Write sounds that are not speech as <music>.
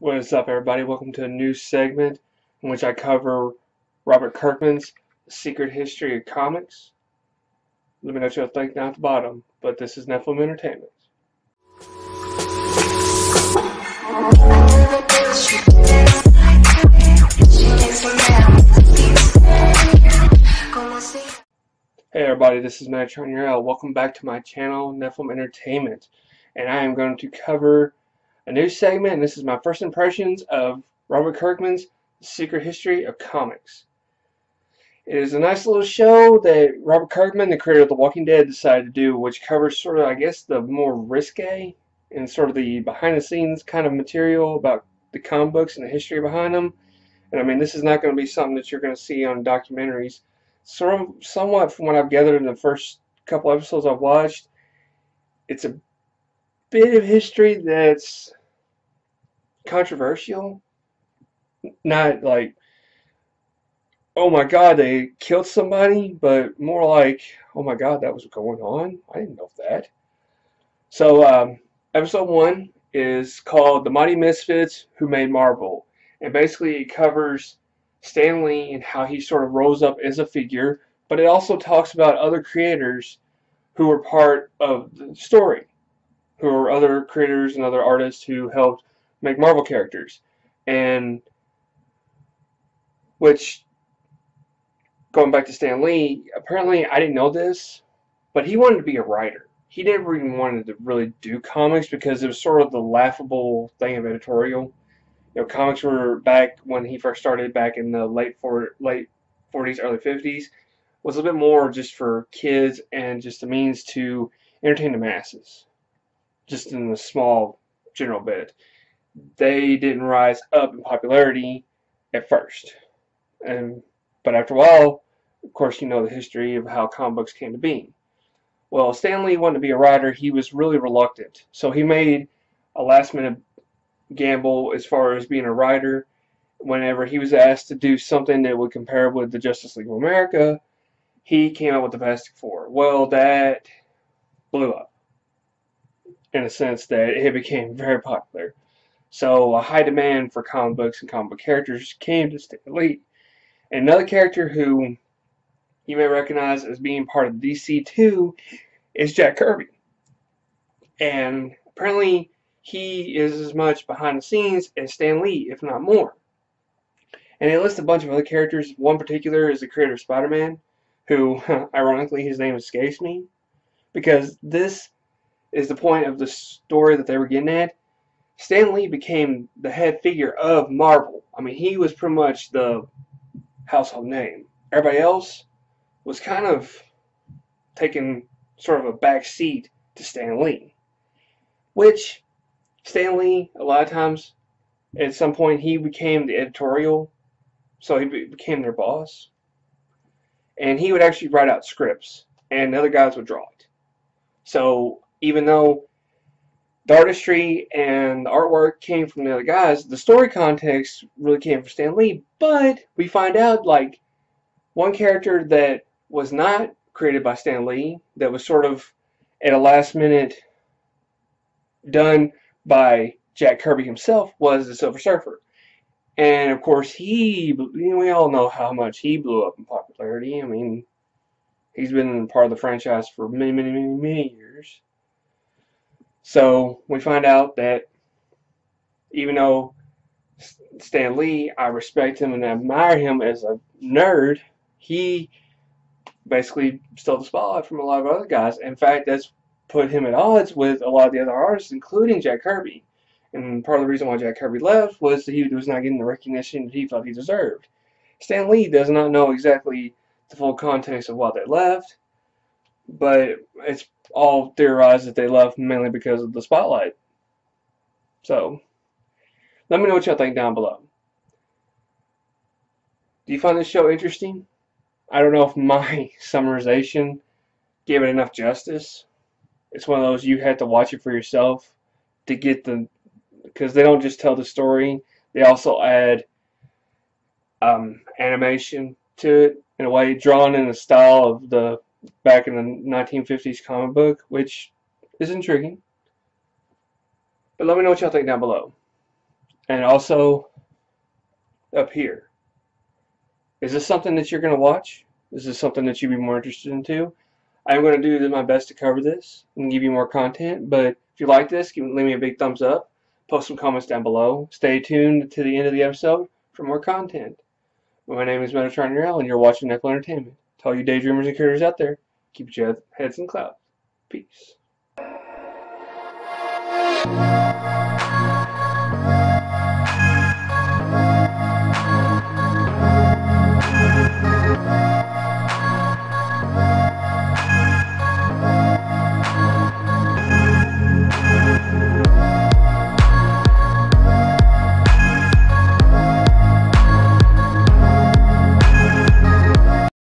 What is up, everybody? Welcome to a new segment in which I cover Robert Kirkman's Secret History of Comics. Let me know what you think down at the bottom, but this is Nephilim Entertainment. Hey everybody, this is Matt Uriel. Welcome back to my channel, Nephilim Entertainment. And I am going to cover a new segment, and this is my first impressions of Robert Kirkman's Secret History of Comics. It is a nice little show that Robert Kirkman, the creator of The Walking Dead, decided to do, which covers sort of, I guess, the more risque and sort of the behind-the-scenes kind of material about the comic books and the history behind them. And I mean, this is not going to be something that you're going to see on documentaries. Sort of, somewhat from what I've gathered in the first couple episodes I've watched, it's a bit of history that's controversial. Not like, oh my god, they killed somebody, but more like, oh my god, that was going on. I didn't know that. So, um, episode one is called The Mighty Misfits Who Made Marvel. And basically, it covers Stan Lee and how he sort of rose up as a figure, but it also talks about other creators who were part of the story who are other creators and other artists who helped make Marvel characters. And which going back to Stan Lee, apparently I didn't know this, but he wanted to be a writer. He never even wanted to really do comics because it was sort of the laughable thing of editorial. You know, comics were back when he first started back in the late for late 40s, early 50s, was a bit more just for kids and just a means to entertain the masses just in a small general bit, they didn't rise up in popularity at first. And but after a while, of course, you know the history of how comic books came to be. Well, Stan Lee wanted to be a writer. He was really reluctant, so he made a last-minute gamble as far as being a writer. Whenever he was asked to do something that would compare with the Justice League of America, he came up with the Fantastic Four. Well, that blew up in a sense that it became very popular. So a high demand for comic books and comic book characters came to Stan Lee. Another character who you may recognize as being part of DC2 is Jack Kirby. And apparently he is as much behind the scenes as Stan Lee, if not more. And it lists a bunch of other characters. One particular is the creator of Spider-Man, who, <laughs> ironically, his name escapes me. Because this is the point of the story that they were getting at. Stan Lee became the head figure of Marvel. I mean, he was pretty much the household name. Everybody else was kind of taking sort of a back seat to Stan Lee. Which, Stan Lee, a lot of times, at some point, he became the editorial, so he became their boss. And he would actually write out scripts, and the other guys would draw it. So even though the artistry and the artwork came from the other guys, the story context really came from Stan Lee. But we find out like one character that was not created by Stan Lee, that was sort of at a last minute done by Jack Kirby himself, was the Silver Surfer. And of course, he, we all know how much he blew up in popularity. I mean, he's been part of the franchise for many, many, many, many years. So we find out that even though Stan Lee, I respect him and admire him as a nerd, he basically stole the spotlight from a lot of other guys. In fact, that's put him at odds with a lot of the other artists, including Jack Kirby. And part of the reason why Jack Kirby left was that he was not getting the recognition that he felt he deserved. Stan Lee does not know exactly the full context of why they left, but it's all theorized that they left mainly because of the spotlight. So, let me know what y'all think down below. Do you find this show interesting? I don't know if my <laughs> summarization gave it enough justice. It's one of those you have to watch it for yourself to get the because they don't just tell the story, they also add um, animation to it in a way drawn in the style of the back in the 1950s comic book, which is intriguing. But let me know what y'all think down below. And also up here. Is this something that you're going to watch? Is this something that you'd be more interested into? I'm going to do my best to cover this and give you more content, but if you like this, leave me a big thumbs up. Post some comments down below. Stay tuned to the end of the episode for more content. My name is Metatron Urel, and you're watching Nephilim Entertainment. To all you daydreamers and creators out there, keep your heads in clouds. Peace.